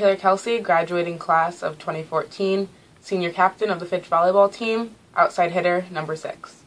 Taylor Kelsey, graduating class of 2014, senior captain of the Fitch volleyball team, outside hitter number six.